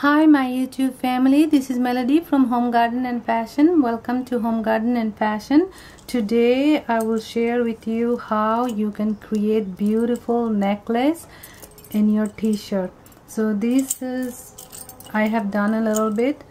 Hi my YouTube family, this is Melody from Home Garden and Fashion. Welcome to Home Garden and Fashion. Today I will share with you how you can create beautiful necklace in your t-shirt. So this is, I have done a little bit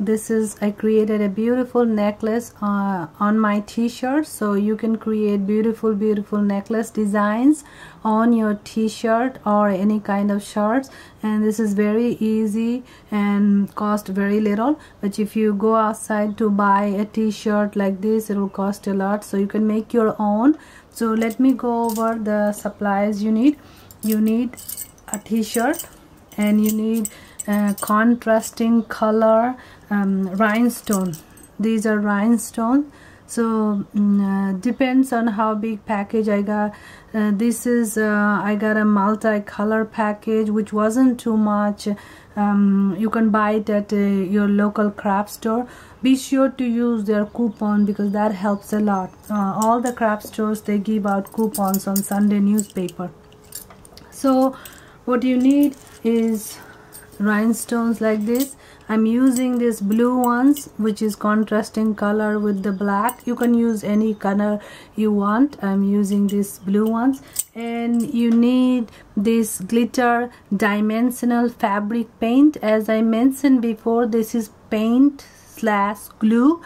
this is I created a beautiful necklace uh, on my t-shirt. So you can create beautiful beautiful necklace designs on your t-shirt or any kind of shirts. And this is very easy and cost very little. But if you go outside to buy a t-shirt like this it will cost a lot. So you can make your own. So let me go over the supplies you need. You need a t-shirt and you need uh, contrasting color um, rhinestone. These are rhinestone. So mm, uh, depends on how big package I got. Uh, this is uh, I got a multi-color package which wasn't too much. Um, you can buy it at uh, your local craft store. Be sure to use their coupon because that helps a lot. All the craft stores they give out coupons on Sunday newspaper. So what you need is rhinestones like this. I'm using this blue ones which is contrasting color with the black. You can use any color you want. I'm using these blue ones. And you need this glitter dimensional fabric paint. As I mentioned before this is paint slash glue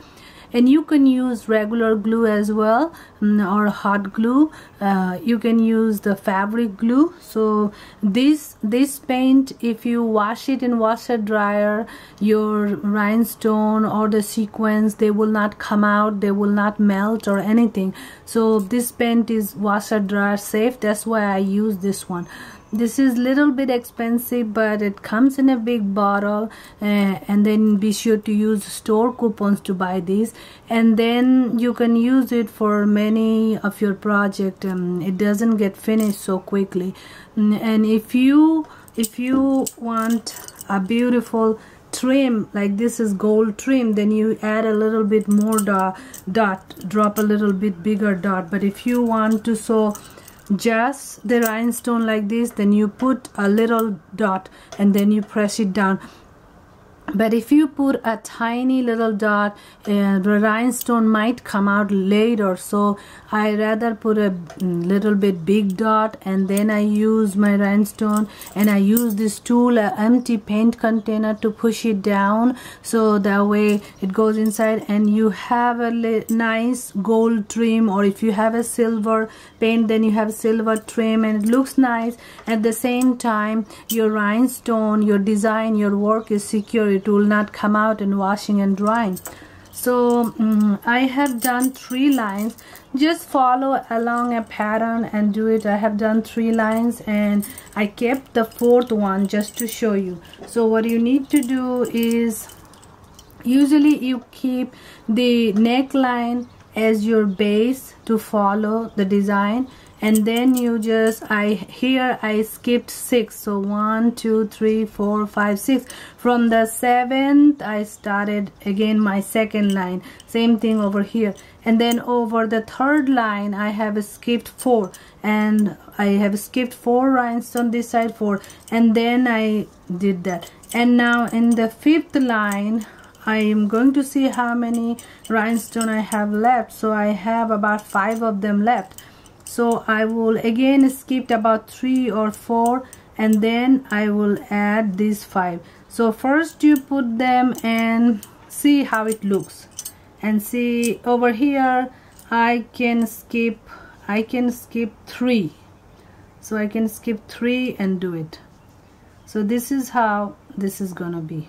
and you can use regular glue as well mm, or hot glue. Uh, you can use the fabric glue. So this this paint if you wash it in washer dryer your rhinestone or the sequins they will not come out they will not melt or anything. So this paint is washer dryer safe. That's why I use this one this is little bit expensive but it comes in a big bottle uh, and then be sure to use store coupons to buy these. And then you can use it for many of your project um, it doesn't get finished so quickly. Mm, and if you if you want a beautiful trim like this is gold trim then you add a little bit more dot, dot drop a little bit bigger dot. But if you want to sew just the rhinestone like this then you put a little dot and then you press it down but if you put a tiny little dot uh, the rhinestone might come out later. So I rather put a little bit big dot and then I use my rhinestone and I use this tool a empty paint container to push it down. So that way it goes inside and you have a nice gold trim. Or if you have a silver paint then you have silver trim and it looks nice. At the same time your rhinestone your design your work is secure it will not come out in washing and drying. So um, I have done three lines. Just follow along a pattern and do it. I have done three lines and I kept the fourth one just to show you. So what you need to do is usually you keep the neckline as your base to follow the design and then you just I here I skipped six. So one two three four five six. From the seventh I started again my second line. Same thing over here. And then over the third line I have skipped four. And I have skipped four lines on this side four. And then I did that. And now in the fifth line I am going to see how many rhinestone I have left. So I have about five of them left so I will again skip about three or four and then I will add these five. So first you put them and see how it looks. And see over here I can skip I can skip three. So I can skip three and do it. So this is how this is gonna be.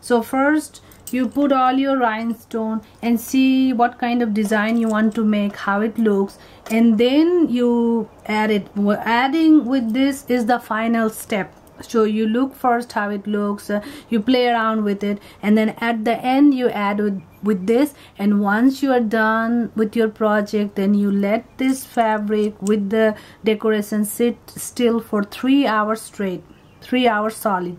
So first you put all your rhinestone and see what kind of design you want to make how it looks and then you add it. Adding with this is the final step. So you look first how it looks uh, you play around with it and then at the end you add with with this and once you are done with your project then you let this fabric with the decoration sit still for three hours straight three hours solid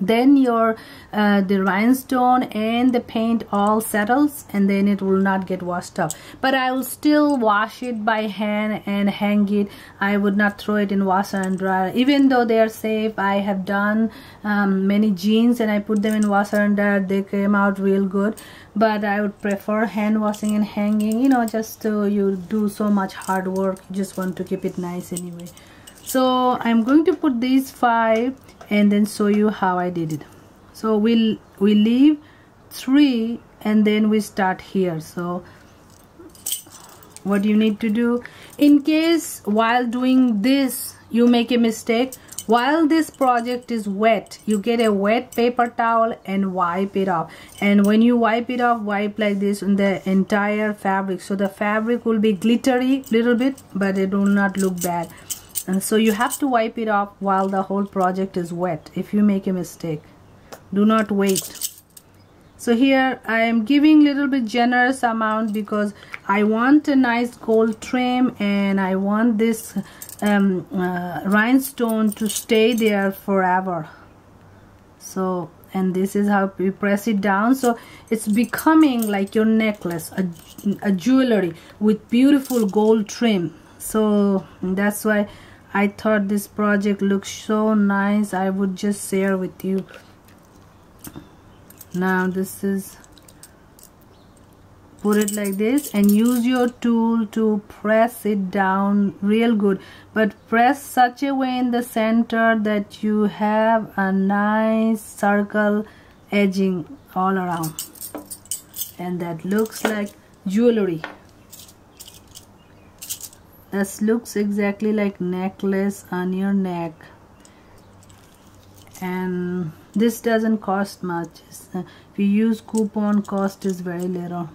then your uh, the rhinestone and the paint all settles and then it will not get washed up but I will still wash it by hand and hang it. I would not throw it in washer and dryer. Even though they are safe I have done um, many jeans and I put them in washer and dryer. They came out real good. But I would prefer hand washing and hanging you know just so you do so much hard work. You just want to keep it nice anyway. So I'm going to put these five and then show you how I did it. So we'll we leave three and then we start here. So what you need to do? In case while doing this you make a mistake while this project is wet you get a wet paper towel and wipe it off. And when you wipe it off wipe like this on the entire fabric. So the fabric will be glittery little bit but it will not look bad and so you have to wipe it off while the whole project is wet if you make a mistake. Do not wait. So here I am giving little bit generous amount because I want a nice gold trim and I want this um, uh, rhinestone to stay there forever. So and this is how you press it down. So it's becoming like your necklace a, a jewelry with beautiful gold trim. So that's why I thought this project looks so nice. I would just share with you. Now this is put it like this and use your tool to press it down real good. But press such a way in the center that you have a nice circle edging all around. And that looks like jewelry this looks exactly like necklace on your neck. And this doesn't cost much. If you use coupon cost is very little.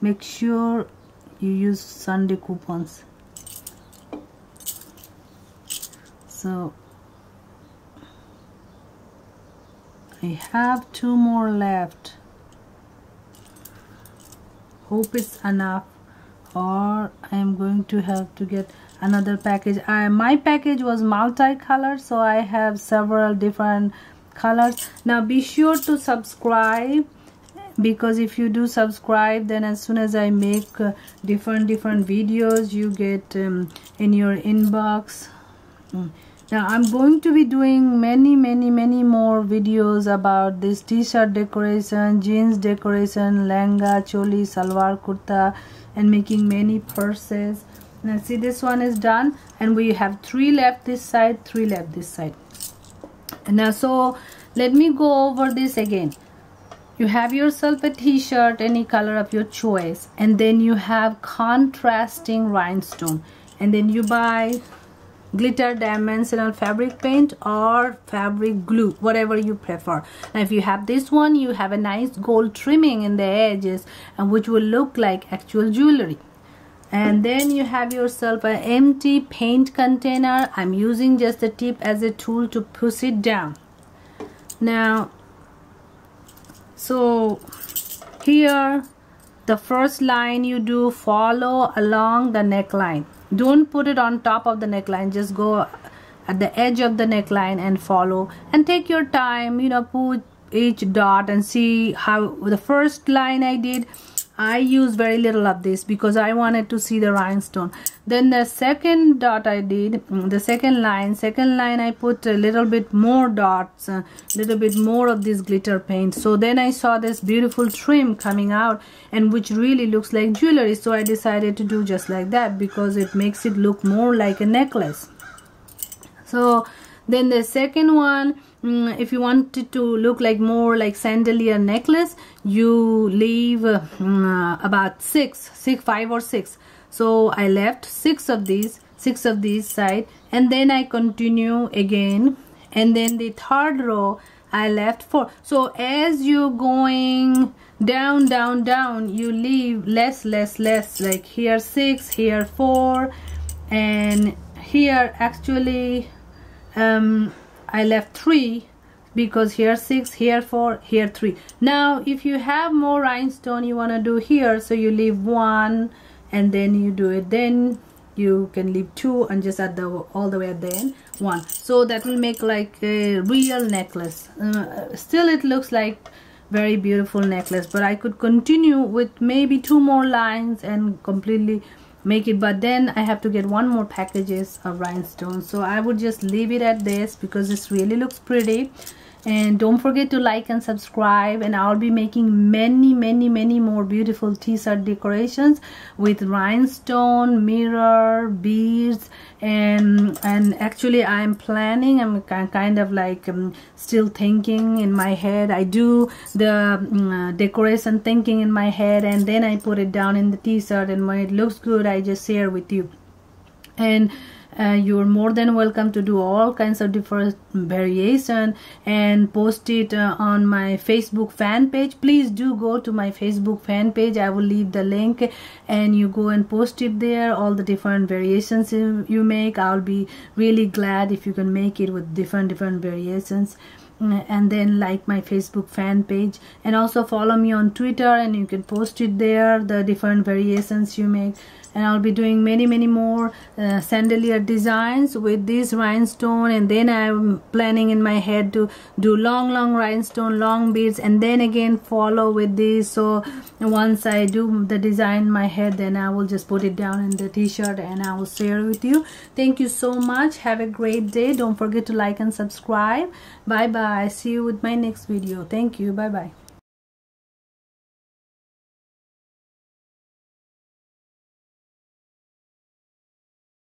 Make sure you use Sunday coupons. So I have two more left. Hope it's enough or I am going to have to get another package. I, my package was multi-color so I have several different colors. Now be sure to subscribe because if you do subscribe then as soon as I make uh, different different videos you get um, in your inbox. Mm. now I'm going to be doing many many many more videos about this t-shirt decoration jeans decoration langa choli salwar kurta and making many purses. Now see this one is done and we have three left this side three left this side. And now so let me go over this again. You have yourself a t-shirt any color of your choice and then you have contrasting rhinestone and then you buy glitter dimensional fabric paint or fabric glue whatever you prefer. Now if you have this one you have a nice gold trimming in the edges and which will look like actual jewelry. And then you have yourself an empty paint container. I'm using just the tip as a tool to push it down. Now so here the first line you do follow along the neckline don't put it on top of the neckline. Just go at the edge of the neckline and follow. And take your time you know put each dot and see how the first line I did I use very little of this because I wanted to see the rhinestone. Then the second dot I did mm, the second line second line I put a little bit more dots a little bit more of this glitter paint. So then I saw this beautiful trim coming out and which really looks like jewelry. So I decided to do just like that because it makes it look more like a necklace. So then the second one mm, if you want it to look like more like chandelier necklace you leave uh, mm, about six six five or six. So I left six of these six of these side and then I continue again. And then the third row I left four. So as you're going down down down you leave less less less. Like here six here four and here actually um, I left three because here six here four here three. Now if you have more rhinestone you want to do here so you leave one and then you do it. Then you can leave two and just at the all the way at the end one. So that will make like a real necklace. Uh, still it looks like very beautiful necklace but I could continue with maybe two more lines and completely make it but then I have to get one more packages of rhinestones. So I would just leave it at this because this really looks pretty and don't forget to like and subscribe. And I'll be making many many many more beautiful t-shirt decorations with rhinestone mirror beads. And and actually I'm planning I'm kind of like um, still thinking in my head. I do the um, uh, decoration thinking in my head and then I put it down in the t-shirt. And when it looks good I just share with you. And uh, you're more than welcome to do all kinds of different variation and post it uh, on my facebook fan page. Please do go to my facebook fan page. I will leave the link and you go and post it there. All the different variations you make. I'll be really glad if you can make it with different different variations. Mm, and then like my facebook fan page. And also follow me on twitter and you can post it there the different variations you make and I'll be doing many many more uh, chandelier designs with this rhinestone. And then I'm planning in my head to do long long rhinestone long beads and then again follow with this so once I do the design in my head then I will just put it down in the t-shirt and I will share with you. Thank you so much. Have a great day. Don't forget to like and subscribe. Bye bye see you with my next video. Thank you. Bye bye